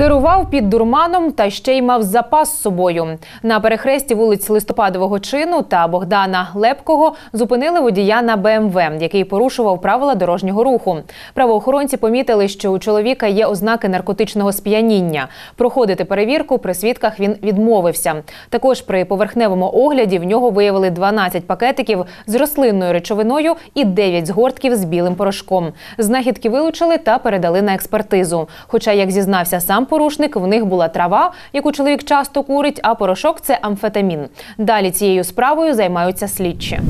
Керував під дурманом та ще й мав запас з собою. На перехресті вулиць Листопадового чину та Богдана Лепкого зупинили водія на БМВ, який порушував правила дорожнього руху. Правоохоронці помітили, що у чоловіка є ознаки наркотичного сп'яніння. Проходити перевірку при свідках він відмовився. Також при поверхневому огляді в нього виявили 12 пакетиків з рослинною речовиною і 9 згортків з білим порошком. Знахідки вилучили та передали на експертизу. Хоча, як зізнався сам порушник, в них була трава, яку чоловік часто курить, а порошок це амфетамін. Далі цією справою займаються слідчі.